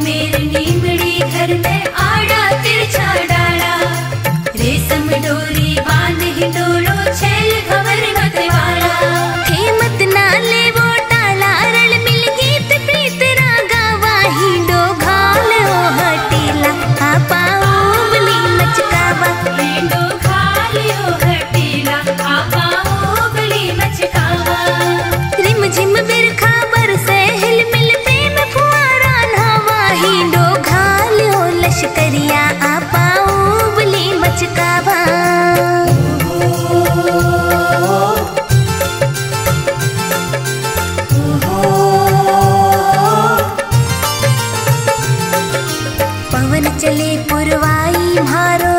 घुमेर नीमड़ी घर में आड़ा चले पुरवाई मारो।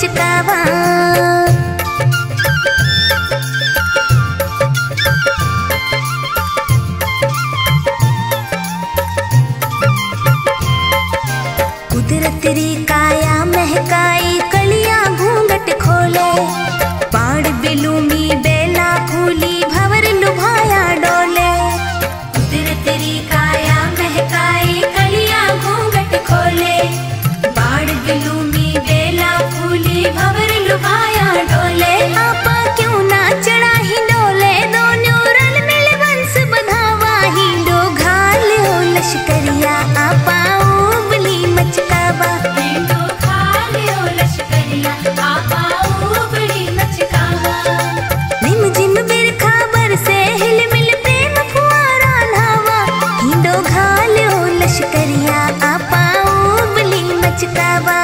चुकावा तरीका लश्करिया आपा उबली मचकावा।